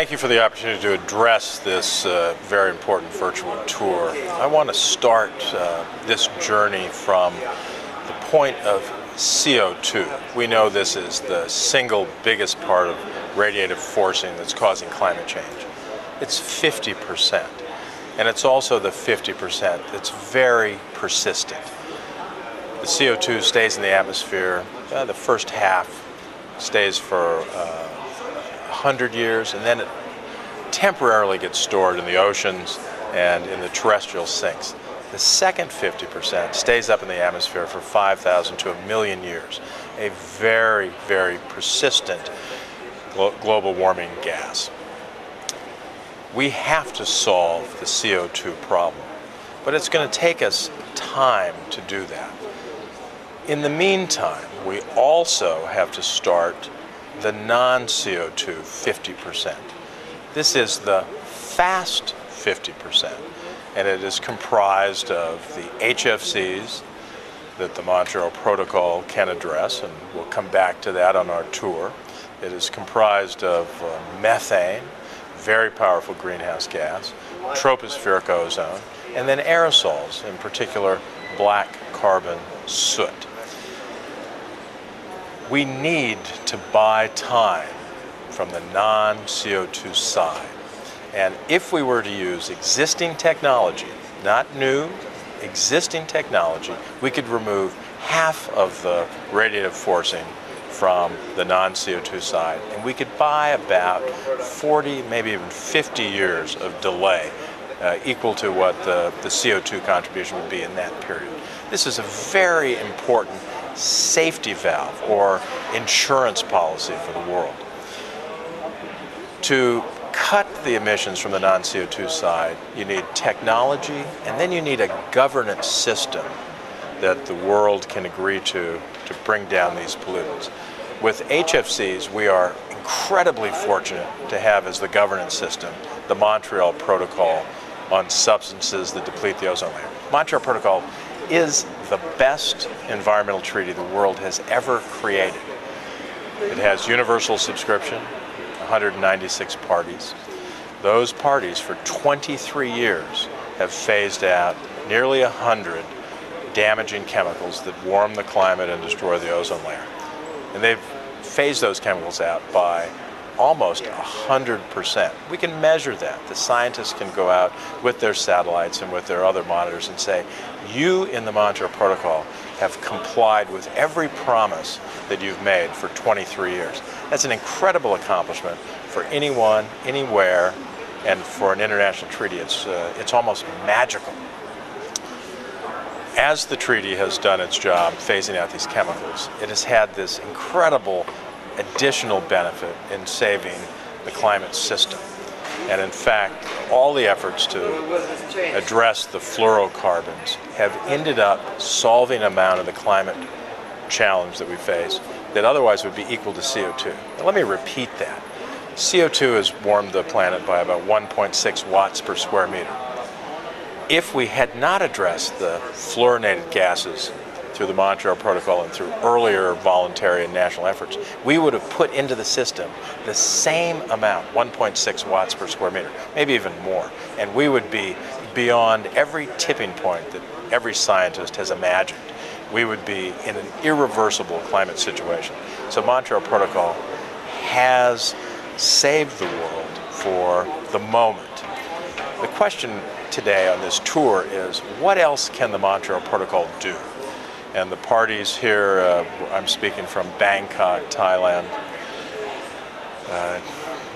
Thank you for the opportunity to address this uh, very important virtual tour. I want to start uh, this journey from the point of CO2. We know this is the single biggest part of radiative forcing that's causing climate change. It's 50%. And it's also the 50% that's very persistent. The CO2 stays in the atmosphere, uh, the first half stays for uh, 100 years, and then it temporarily gets stored in the oceans and in the terrestrial sinks. The second 50% stays up in the atmosphere for 5,000 to a million years, a very, very persistent glo global warming gas. We have to solve the CO2 problem, but it's going to take us time to do that. In the meantime, we also have to start the non-CO2 50%. This is the fast 50%, and it is comprised of the HFCs that the Montreal Protocol can address, and we'll come back to that on our tour. It is comprised of uh, methane, very powerful greenhouse gas, tropospheric ozone, and then aerosols, in particular black carbon soot we need to buy time from the non-CO2 side. And if we were to use existing technology, not new, existing technology, we could remove half of the radiative forcing from the non-CO2 side. And we could buy about 40, maybe even 50 years of delay, uh, equal to what the, the CO2 contribution would be in that period. This is a very important safety valve or insurance policy for the world. To cut the emissions from the non-CO2 side, you need technology and then you need a governance system that the world can agree to to bring down these pollutants. With HFCs, we are incredibly fortunate to have as the governance system the Montreal Protocol on substances that deplete the ozone layer. Montreal Protocol is the best environmental treaty the world has ever created. It has universal subscription, 196 parties. Those parties for 23 years have phased out nearly 100 damaging chemicals that warm the climate and destroy the ozone layer. And they've phased those chemicals out by almost 100%. We can measure that. The scientists can go out with their satellites and with their other monitors and say, you in the Montreal Protocol have complied with every promise that you've made for 23 years. That's an incredible accomplishment for anyone, anywhere, and for an international treaty, it's, uh, it's almost magical. As the treaty has done its job phasing out these chemicals, it has had this incredible additional benefit in saving the climate system. And in fact, all the efforts to address the fluorocarbons have ended up solving amount of the climate challenge that we face that otherwise would be equal to CO2. Now, let me repeat that. CO2 has warmed the planet by about 1.6 watts per square meter. If we had not addressed the fluorinated gases through the Montreal Protocol and through earlier voluntary and national efforts, we would have put into the system the same amount, 1.6 watts per square meter, maybe even more. And we would be beyond every tipping point that every scientist has imagined. We would be in an irreversible climate situation. So Montreal Protocol has saved the world for the moment. The question today on this tour is what else can the Montreal Protocol do? And the parties here, uh, I'm speaking from Bangkok, Thailand, uh,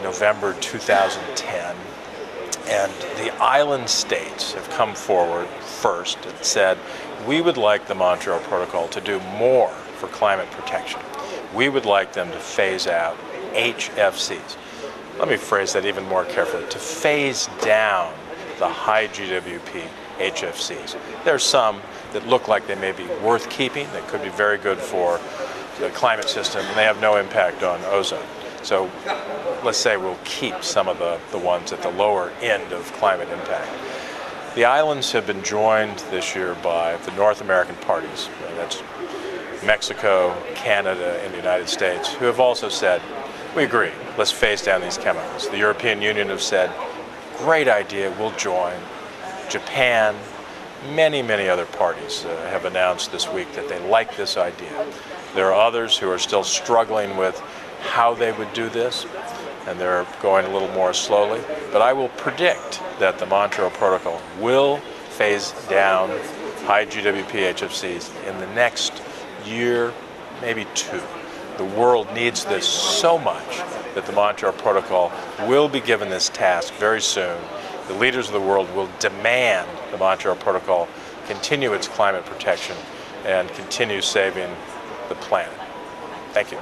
November 2010. And the island states have come forward first and said, we would like the Montreal Protocol to do more for climate protection. We would like them to phase out HFCs. Let me phrase that even more carefully, to phase down the high GWP HFCs. There are some that look like they may be worth keeping, that could be very good for the climate system, and they have no impact on ozone. So let's say we'll keep some of the, the ones at the lower end of climate impact. The islands have been joined this year by the North American parties, that's Mexico, Canada, and the United States, who have also said We agree. Let's phase down these chemicals. The European Union have said, great idea, we'll join. Japan, many, many other parties uh, have announced this week that they like this idea. There are others who are still struggling with how they would do this, and they're going a little more slowly. But I will predict that the Montreal Protocol will phase down high GWP HFCs in the next year, maybe two. The world needs this so much that the Montreal Protocol will be given this task very soon. The leaders of the world will demand the Montreal Protocol continue its climate protection and continue saving the planet. Thank you.